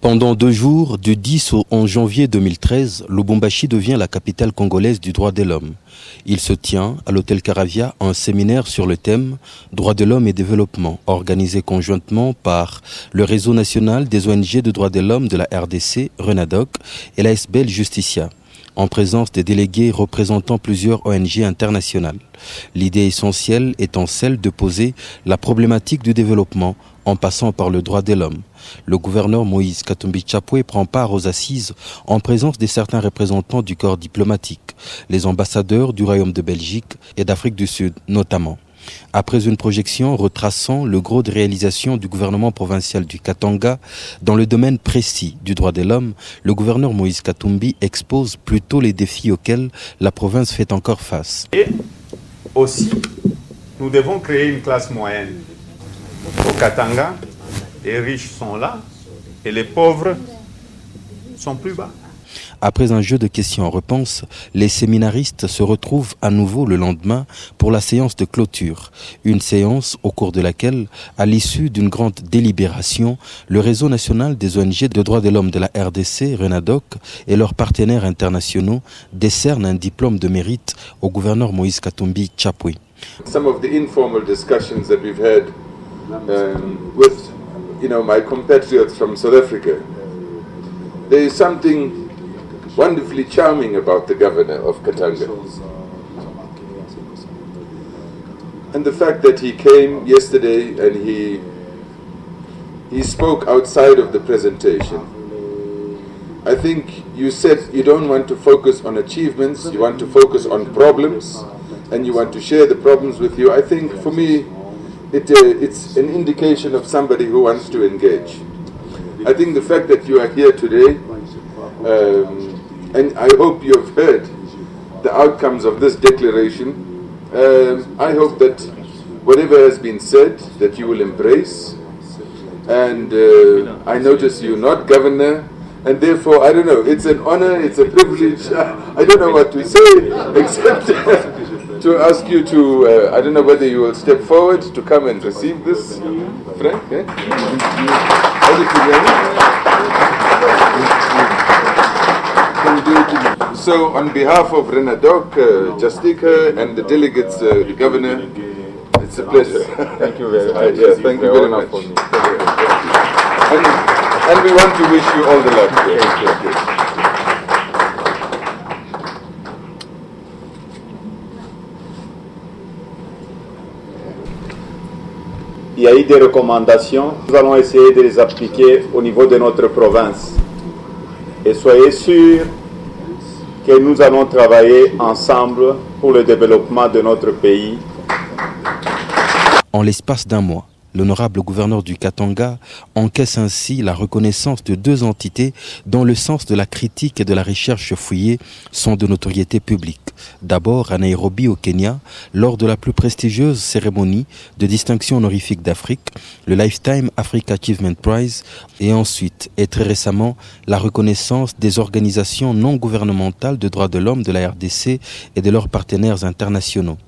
Pendant deux jours, du 10 au 11 janvier 2013, Lubumbashi devient la capitale congolaise du droit de l'homme. Il se tient à l'hôtel Caravia un séminaire sur le thème Droits de l'homme et développement, organisé conjointement par le réseau national des ONG de droits de l'homme de la RDC, Renadoc, et la SBL Justicia en présence des délégués représentant plusieurs ONG internationales. L'idée essentielle étant celle de poser la problématique du développement en passant par le droit de l'homme. Le gouverneur Moïse Katumbi Chapoué prend part aux assises en présence de certains représentants du corps diplomatique, les ambassadeurs du Royaume de Belgique et d'Afrique du Sud notamment. Après une projection retraçant le gros de réalisation du gouvernement provincial du Katanga dans le domaine précis du droit de l'homme, le gouverneur Moïse Katumbi expose plutôt les défis auxquels la province fait encore face. Et aussi, nous devons créer une classe moyenne. Au Katanga, les riches sont là et les pauvres sont plus bas. Après un jeu de questions-réponses, les séminaristes se retrouvent à nouveau le lendemain pour la séance de clôture. Une séance au cours de laquelle, à l'issue d'une grande délibération, le réseau national des ONG de droits de l'homme de la RDC, Renadoc, et leurs partenaires internationaux décernent un diplôme de mérite au gouverneur Moïse Katumbi Chapui. Some of the informal discussions that we've had um, with, you know, my compatriots from South Africa, there is something wonderfully charming about the governor of Katanga. And the fact that he came yesterday and he he spoke outside of the presentation. I think you said you don't want to focus on achievements, you want to focus on problems, and you want to share the problems with you. I think for me, it, uh, it's an indication of somebody who wants to engage. I think the fact that you are here today um, and I hope you have heard the outcomes of this declaration. Um, I hope that whatever has been said, that you will embrace. And uh, I notice you're not governor, and therefore, I don't know, it's an honor, it's a privilege. I don't know what to say, except to ask you to, uh, I don't know whether you will step forward to come and receive this. Frank? Eh? So, on behalf of Renadoc, uh, Justica, and the delegates, uh, the governor, it's a pleasure. Thank you very much. Yes, thank you very much. And, and, we want to wish you all the luck. Thank you. Il y a eu des recommandations. Nous allons essayer de les appliquer au niveau de notre province. Et soyez sûrs que nous allons travailler ensemble pour le développement de notre pays. En l'espace d'un mois, L'honorable gouverneur du Katanga encaisse ainsi la reconnaissance de deux entités dont le sens de la critique et de la recherche fouillée sont de notoriété publique. D'abord à Nairobi au Kenya, lors de la plus prestigieuse cérémonie de distinction honorifique d'Afrique, le Lifetime Africa Achievement Prize, et ensuite, et très récemment, la reconnaissance des organisations non gouvernementales de droits de l'homme de la RDC et de leurs partenaires internationaux.